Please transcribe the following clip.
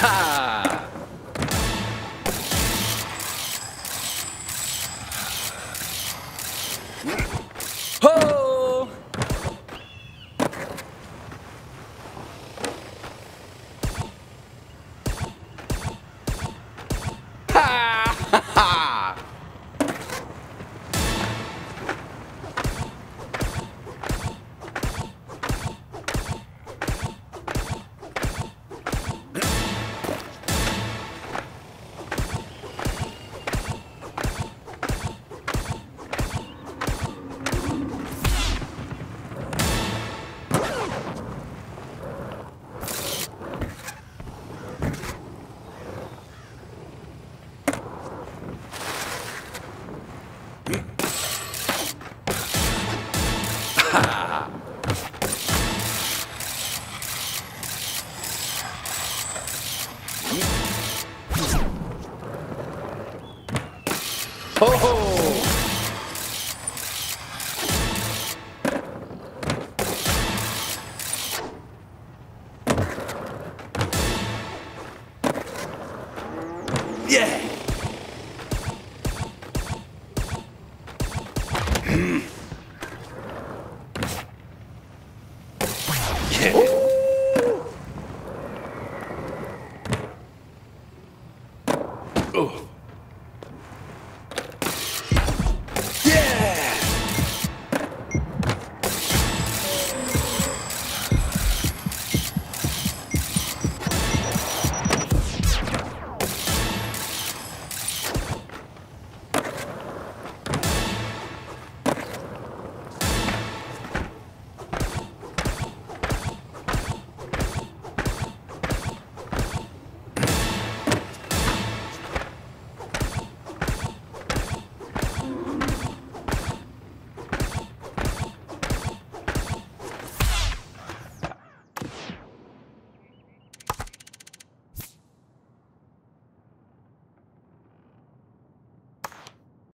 ha Yeah! Yeah. Oh.